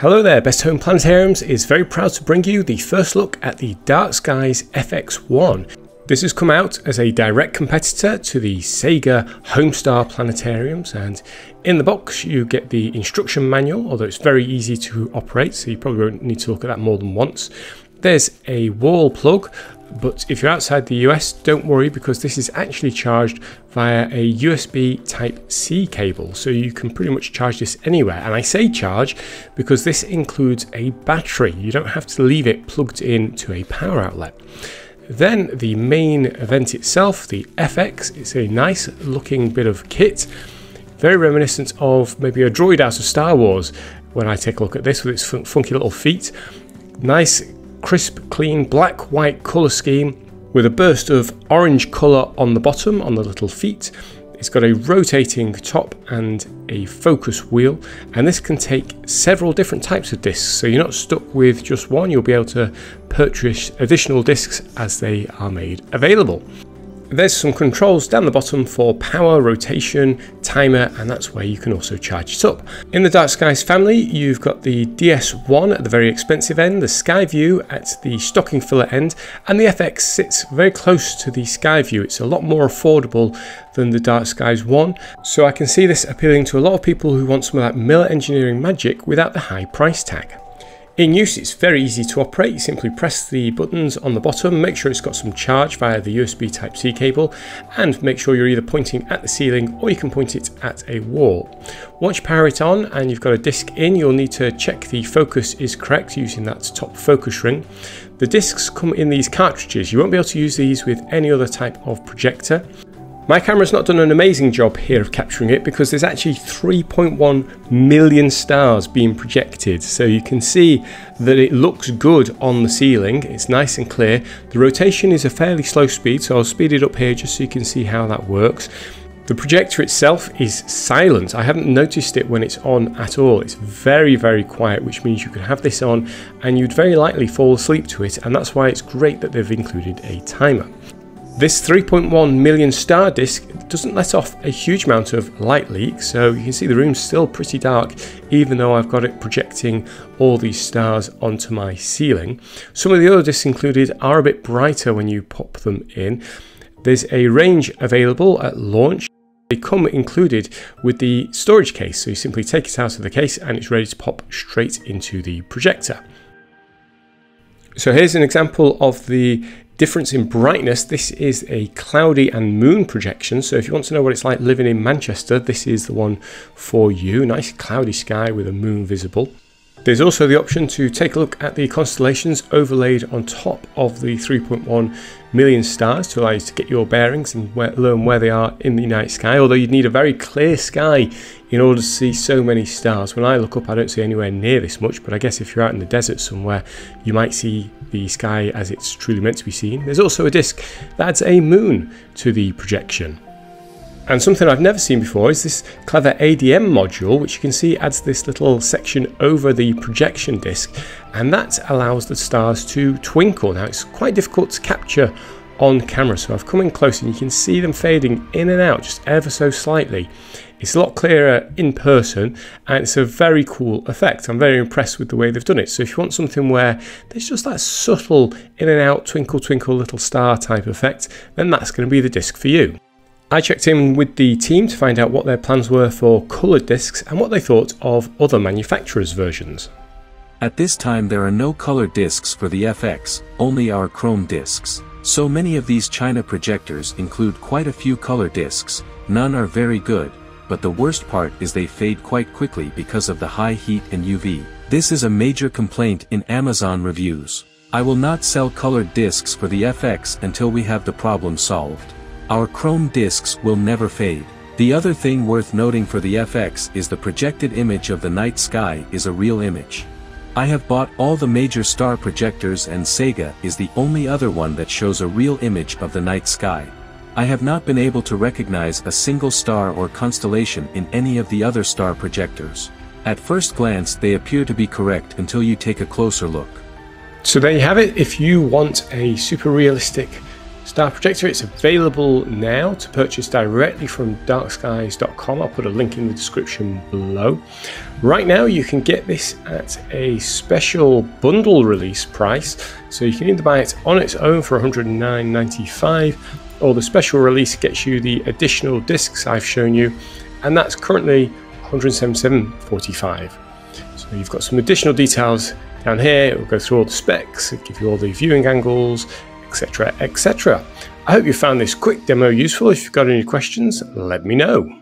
Hello there, Best Home Planetariums is very proud to bring you the first look at the Dark Skys FX1. This has come out as a direct competitor to the Sega Homestar Planetariums and in the box you get the instruction manual, although it's very easy to operate so you probably won't need to look at that more than once. There's a wall plug but if you're outside the US, don't worry because this is actually charged via a USB Type C cable. So you can pretty much charge this anywhere. And I say charge because this includes a battery. You don't have to leave it plugged in to a power outlet. Then the main event itself, the FX, it's a nice looking bit of kit. Very reminiscent of maybe a droid out of Star Wars when I take a look at this with its funky little feet. Nice crisp, clean, black white colour scheme with a burst of orange colour on the bottom on the little feet. It's got a rotating top and a focus wheel, and this can take several different types of discs, so you're not stuck with just one, you'll be able to purchase additional discs as they are made available. There's some controls down the bottom for power, rotation, timer, and that's where you can also charge it up. In the Dark Skys family, you've got the DS1 at the very expensive end, the Skyview at the stocking filler end, and the FX sits very close to the Skyview. It's a lot more affordable than the Dark Skys 1, so I can see this appealing to a lot of people who want some of that Miller Engineering magic without the high price tag. In use, it's very easy to operate. Simply press the buttons on the bottom, make sure it's got some charge via the USB Type-C cable, and make sure you're either pointing at the ceiling or you can point it at a wall. Once you power it on and you've got a disc in, you'll need to check the focus is correct using that top focus ring. The discs come in these cartridges. You won't be able to use these with any other type of projector. My camera's not done an amazing job here of capturing it because there's actually 3.1 million stars being projected. So you can see that it looks good on the ceiling. It's nice and clear. The rotation is a fairly slow speed, so I'll speed it up here just so you can see how that works. The projector itself is silent. I haven't noticed it when it's on at all. It's very, very quiet, which means you can have this on and you'd very likely fall asleep to it. And that's why it's great that they've included a timer. This 3.1 million star disk doesn't let off a huge amount of light leak, so you can see the room's still pretty dark, even though I've got it projecting all these stars onto my ceiling. Some of the other discs included are a bit brighter when you pop them in. There's a range available at launch. They come included with the storage case, so you simply take it out of the case and it's ready to pop straight into the projector. So here's an example of the difference in brightness. This is a cloudy and moon projection. So if you want to know what it's like living in Manchester, this is the one for you. Nice cloudy sky with a moon visible. There's also the option to take a look at the constellations overlaid on top of the 3.1 million stars to allow you to get your bearings and where, learn where they are in the night sky, although you'd need a very clear sky in order to see so many stars. When I look up I don't see anywhere near this much, but I guess if you're out in the desert somewhere you might see the sky as it's truly meant to be seen. There's also a disk that adds a moon to the projection. And something I've never seen before is this clever ADM module, which you can see adds this little section over the projection disc, and that allows the stars to twinkle. Now it's quite difficult to capture on camera, so I've come in close and you can see them fading in and out just ever so slightly. It's a lot clearer in person and it's a very cool effect. I'm very impressed with the way they've done it. So if you want something where there's just that subtle in and out twinkle twinkle little star type effect, then that's going to be the disc for you. I checked in with the team to find out what their plans were for coloured discs and what they thought of other manufacturers' versions. At this time there are no color discs for the FX, only our chrome discs. So many of these China projectors include quite a few color discs, none are very good, but the worst part is they fade quite quickly because of the high heat and UV. This is a major complaint in Amazon reviews. I will not sell colored discs for the FX until we have the problem solved. Our chrome discs will never fade. The other thing worth noting for the FX is the projected image of the night sky is a real image. I have bought all the major star projectors and Sega is the only other one that shows a real image of the night sky. I have not been able to recognize a single star or constellation in any of the other star projectors. At first glance they appear to be correct until you take a closer look. So there you have it. If you want a super realistic Star Projector, it's available now to purchase directly from darkskies.com. I'll put a link in the description below. Right now, you can get this at a special bundle release price. So you can either buy it on its own for $109.95 or the special release gets you the additional discs I've shown you, and that's currently $177.45. So you've got some additional details down here. It will go through all the specs, give you all the viewing angles, etc. etc. I hope you found this quick demo useful. If you've got any questions, let me know.